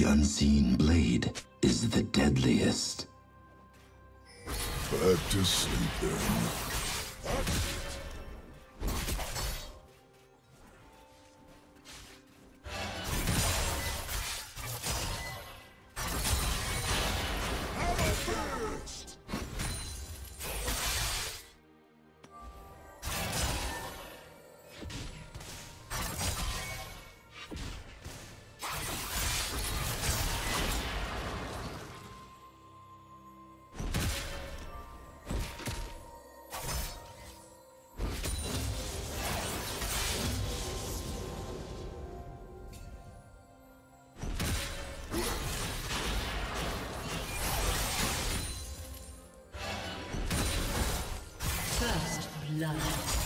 The unseen blade is the deadliest. Back to sleep then. Blood.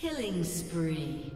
Killing spree.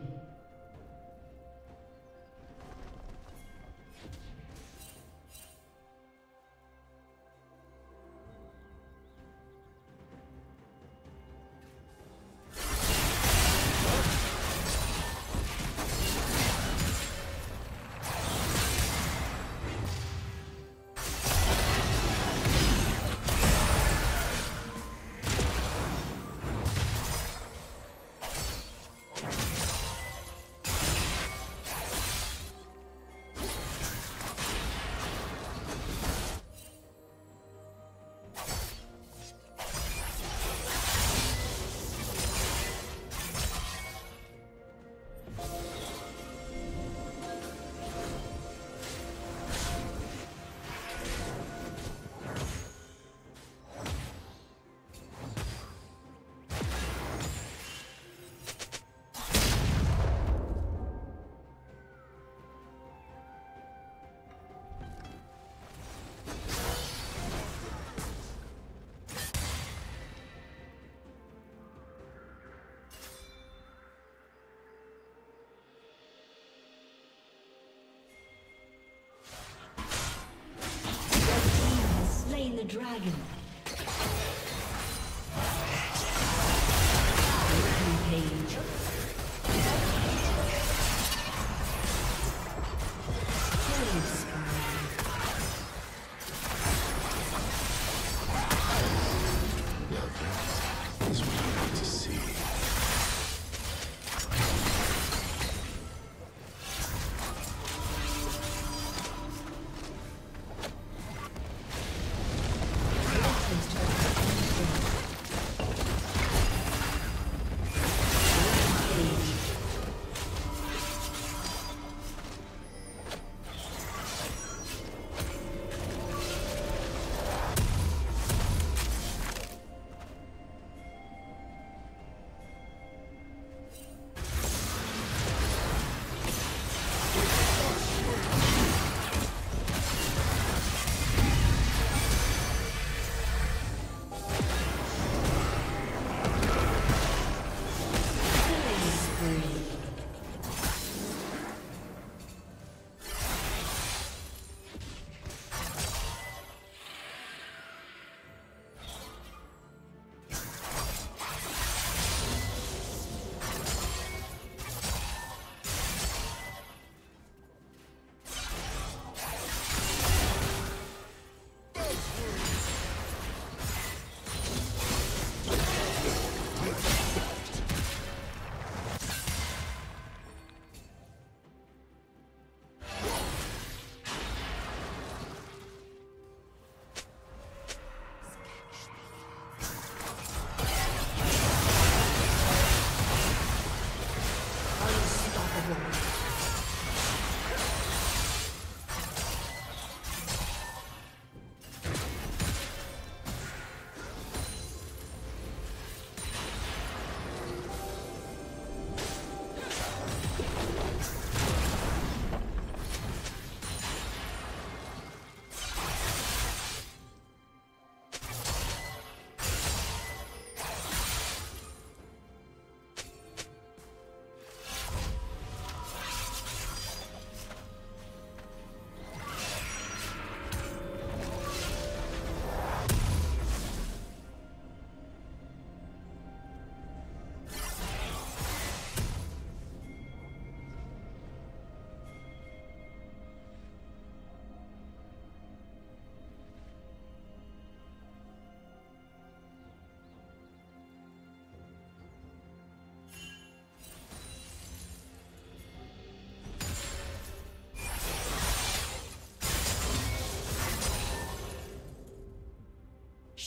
The dragon.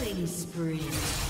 Killing spree.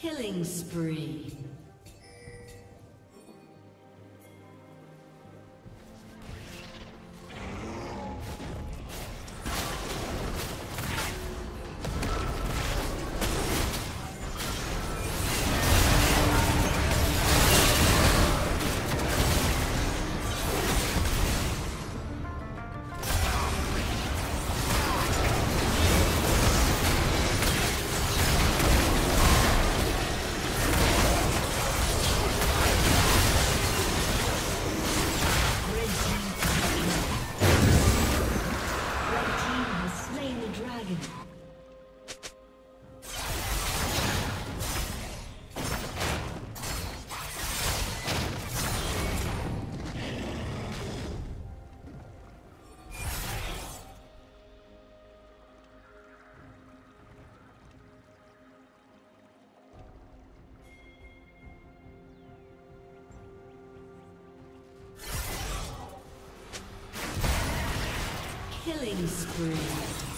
Killing spree. Killing spree.